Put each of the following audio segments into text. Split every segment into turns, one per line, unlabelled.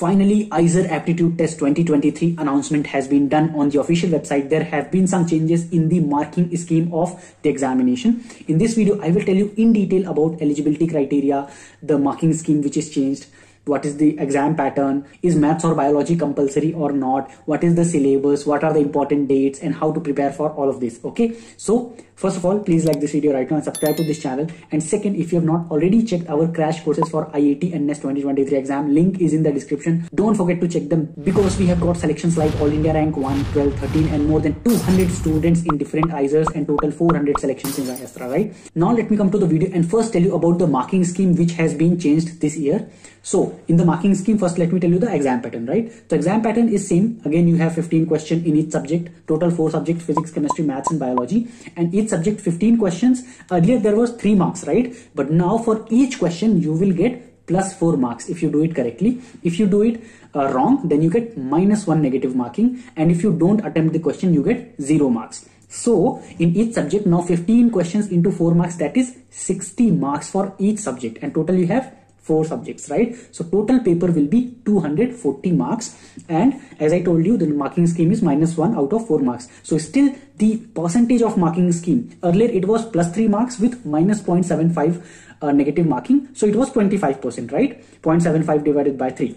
Finally, IISER Aptitude Test 2023 announcement has been done on the official website. There have been some changes in the marking scheme of the examination. In this video, I will tell you in detail about eligibility criteria, the marking scheme which is changed, what is the exam pattern, is maths or biology compulsory or not, what is the syllabus, what are the important dates and how to prepare for all of this. Okay, so First of all, please like this video right now and subscribe to this channel. And second, if you have not already checked our crash courses for IAT and NEST 2023 exam, link is in the description. Don't forget to check them because we have got selections like All India Rank 1, 12, 13 and more than 200 students in different IISERs and total 400 selections in SciAstra, right? Now let me come to the video and first tell you about the marking scheme which has been changed this year. So in the marking scheme, first let me tell you the exam pattern, right? The exam pattern is same. Again, you have 15 questions in each subject, total four subjects, physics, chemistry, maths and biology. And each subject 15 questions earlier there was 3 marks right but now for each question you will get plus 4 marks if you do it correctly if you do it uh, wrong then you get minus 1 negative marking and if you don't attempt the question you get 0 marks so in each subject now 15 questions into 4 marks that is 60 marks for each subject and total you have four subjects right? So total paper will be 240 marks. And as i told you the marking scheme is minus 1 out of 4 marks. So still the percentage of marking scheme earlier it was plus 3 marks with minus 0.75 uh, negative marking. So it was 25 percent right? 0.75 divided by 3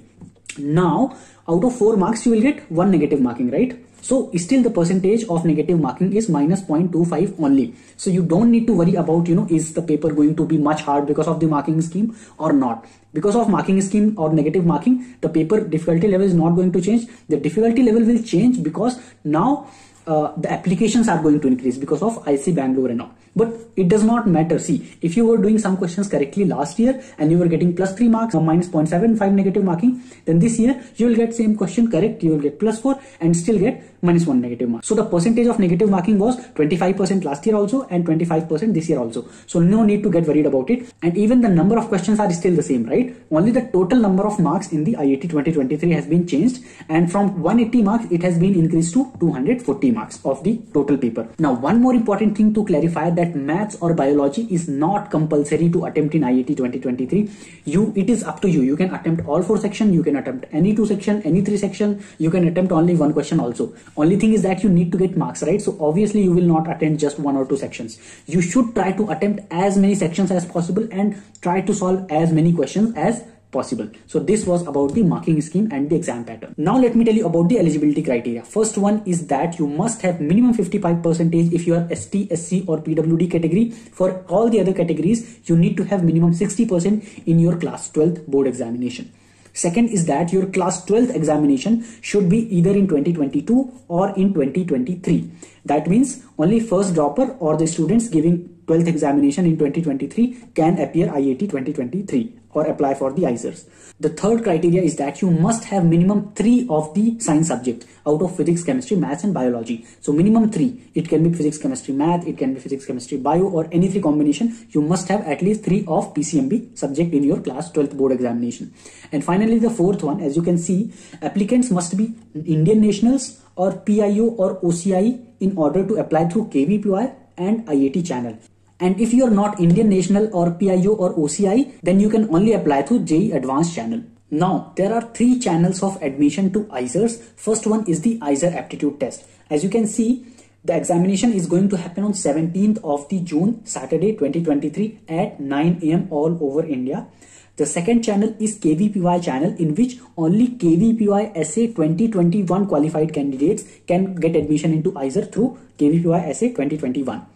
now out of 4 marks you will get one negative marking right so still the percentage of negative marking is minus 0.25 only. So you don't need to worry about, you know, is the paper going to be much hard because of the marking scheme or not. Because of marking scheme or negative marking, the paper difficulty level is not going to change. The difficulty level will change because now uh, the applications are going to increase because of IISc Bangalore and all. But it does not matter. See, if you were doing some questions correctly last year and you were getting plus 3 marks or minus 0.75 negative marking, then this year you will get same question correct, you will get plus 4 and still get minus 1 negative mark. So the percentage of negative marking was 25% last year also and 25% this year also. So no need to get worried about it. And even the number of questions are still the same, right? Only the total number of marks in the IAT 2023 has been changed and from 180 marks it has been increased to 240 marks of the total paper. Now one more important thing to clarify that maths or biology is not compulsory to attempt in IAT 2023. You It is up to you. You can attempt all four section, you can attempt any two section, any three section, you can attempt only one question also only thing is that you need to get marks right so obviously you will not attend just one or two sections you should try to attempt as many sections as possible and try to solve as many questions as possible. So this was about the marking scheme and the exam pattern. Now let me tell you about the eligibility criteria. First one is that you must have minimum 55 percentage if you are ST, SC or PWD category. For all the other categories, you need to have minimum 60% in your class 12th board examination. Second is that your class 12th examination should be either in 2022 or in 2023. That means only first dropper or the students giving 12th examination in 2023 can appear IAT 2023 or apply for the IISERs. The third criteria is that you must have minimum three of the science subject out of physics, chemistry, maths and biology. So minimum three. It can be physics, chemistry, math, it can be physics, chemistry, bio or any three combination. You must have at least three of PCMB subject in your class 12th board examination. And finally the fourth one as you can see applicants must be Indian nationals or PIO or OCI in order to apply through KVPY and IAT channel. And if you are not Indian national or PIO or OCI, then you can only apply through JEE Advanced channel. Now, there are three channels of admission to IISERs. First one is the IISER aptitude test. As you can see, the examination is going to happen on 17th of the June, Saturday 2023 at 9 am all over India. The second channel is KVPY channel in which only KVPY SA 2021 qualified candidates can get admission into IISER through KVPY SA 2021.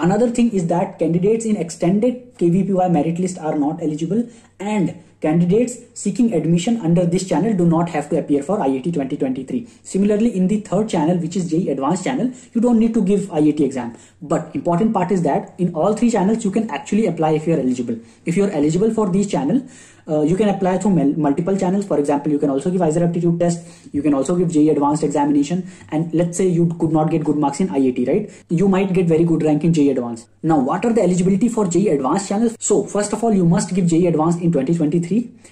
Another thing is that candidates in extended KVPY merit list are not eligible and candidates seeking admission under this channel do not have to appear for IAT 2023. Similarly, in the third channel, which is JEE Advanced channel, you don't need to give IAT exam. But important part is that in all three channels, you can actually apply if you are eligible. If you are eligible for these channel, uh, you can apply through multiple channels. For example, you can also give IISER aptitude test. You can also give JEE advanced examination. And let's say you could not get good marks in IAT, right? You might get very good rank in JEE advanced. Now, what are the eligibility for JEE advanced advanced channel so first of all you must give JEE advanced in 2023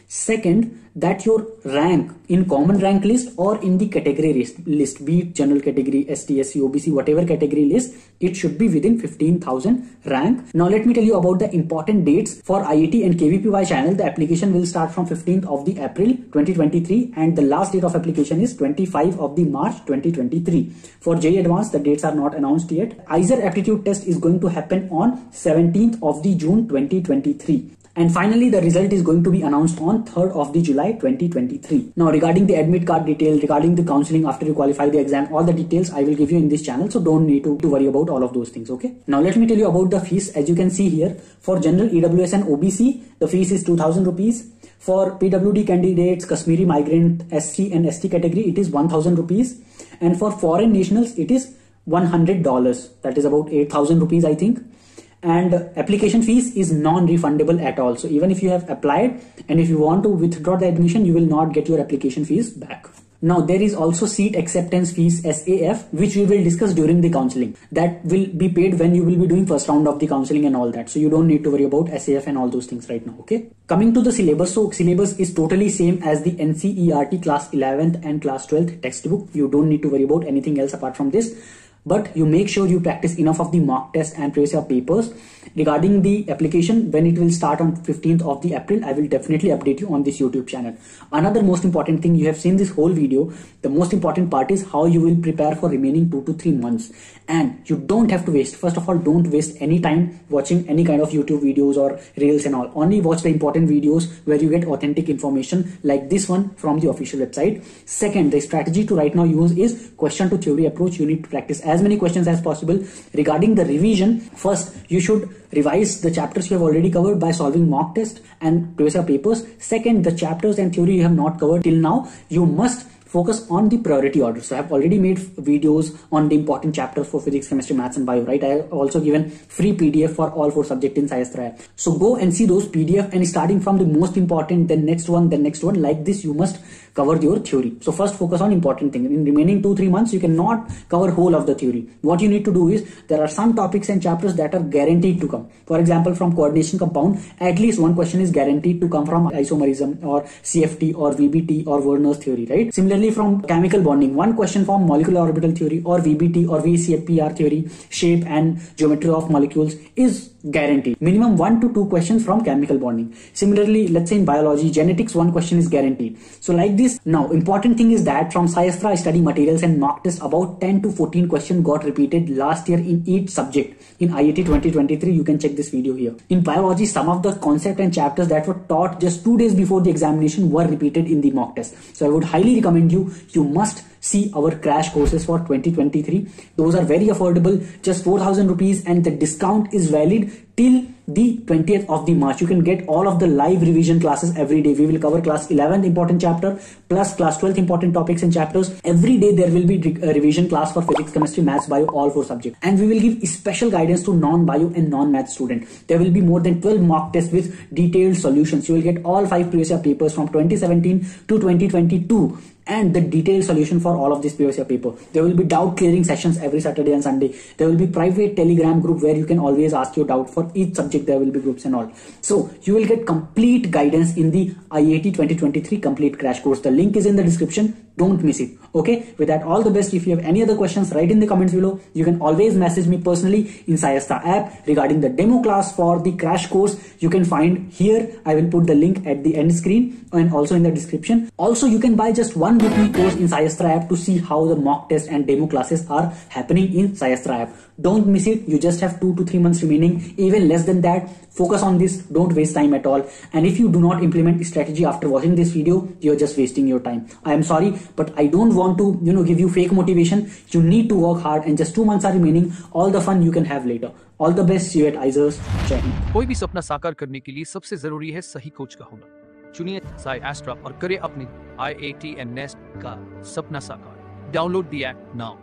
second that your rank in common rank list or in the category list be it general category ST SC OBC whatever category list it should be within 15000 rank. Now let me tell you about the important dates for IAT and KVPY channel. The application will start from 15th of the April 2023 and the last date of application is 25 of the March 2023 for JEE advanced the dates are not announced yet. IISER aptitude test is going to happen on 17th of the June 2023 and finally, the result is going to be announced on 3rd of the July 2023. Now, regarding the admit card detail, regarding the counseling after you qualify the exam, all the details I will give you in this channel. So don't need to, to worry about all of those things. Okay. Now, let me tell you about the fees. As you can see here, for general EWS and OBC, the fees is 2000 rupees. For PWD candidates, Kashmiri migrant, SC and ST category, it is 1000 rupees. And for foreign nationals, it is $100. That is about 8000 rupees, I think and application fees is non-refundable at all. So even if you have applied and if you want to withdraw the admission you will not get your application fees back. Now there is also seat acceptance fees SAF which we will discuss during the counseling. That will be paid when you will be doing first round of the counseling and all that. So you don't need to worry about SAF and all those things right now okay? Coming to the syllabus. So syllabus is totally same as the NCERT class 11th and class 12th textbook. You don't need to worry about anything else apart from this but you make sure you practice enough of the mock test and previous papers regarding the application when it will start on 15th of the april i will definitely update you on this youtube channel. Another most important thing you have seen this whole video. The most important part is how you will prepare for remaining two to three months. And you don't have to waste. First of all don't waste any time watching any kind of youtube videos or reels and all. Only watch the important videos where you get authentic information like this one from the official website. Second the strategy to right now use is question to theory approach. You need to practice as as many questions as possible. Regarding the revision first you should revise the chapters you have already covered by solving mock test and previous papers second the chapters and theory you have not covered till now you must focus on the priority order. So I have already made videos on the important chapters for physics, chemistry, maths and bio, right? I have also given free PDF for all four subjects in SciAstra So go and see those PDF and starting from the most important, then next one, then next one. Like this, you must cover your theory. So first focus on important thing. In remaining two, three months, you cannot cover whole of the theory. What you need to do is there are some topics and chapters that are guaranteed to come. For example, from coordination compound, at least one question is guaranteed to come from isomerism or CFT or VBT or Werner's theory, right? Similarly, from chemical bonding, one question from molecular orbital theory or VBT or VSEPR theory, shape and geometry of molecules is guaranteed. Minimum one to two questions from chemical bonding. Similarly, let's say in biology, genetics, one question is guaranteed. So like this, now important thing is that from SciAstra study materials and mock test, about 10 to 14 question got repeated last year in each subject. In IAT 2023, you can check this video here. In biology, some of the concept and chapters that were taught just two days before the examination were repeated in the mock test. So I would highly recommend you you must see our crash courses for 2023 those are very affordable just 4000 rupees and the discount is valid till the 20th of the march. You can get all of the live revision classes every day. We will cover class 11th important chapter plus class 12th important topics and chapters. Every day there will be a uh, revision class for physics chemistry maths bio all four subjects. And we will give special guidance to non-bio and non-math student. There will be more than 12 mock tests with detailed solutions. You will get all five previous papers from 2017 to 2022 and the detailed solution for all of this previous year paper. There will be doubt clearing sessions every Saturday and Sunday. There will be private telegram group where you can always ask your doubt for each subject. There will be groups and all. So you will get complete guidance in the IAT 2023 complete crash course. The link is in the description don't miss it okay with that all the best if you have any other questions write in the comments below you can always message me personally in SciAstra app regarding the demo class for the crash course you can find here I will put the link at the end screen and also in the description also you can buy just one run the course in SciAstra app to see how the mock test and demo classes are happening in SciAstra app. Don't miss it. You just have two to three months remaining, even less than that. Focus on this. Don't waste time at all. And if you do not implement strategy after watching this video, you're just wasting your time. I am sorry, but I don't want to, you know, give you fake motivation. You need to work hard and just two months are remaining. All the fun you can have later. All the best, you at at IISERs
कोई भी सपना साकार करने के लिए सबसे जरूरी है सही कोच का होना चुनिए साई एस्ट्रा और करें अपने I A T M NEST का सपना साकार। Download the app now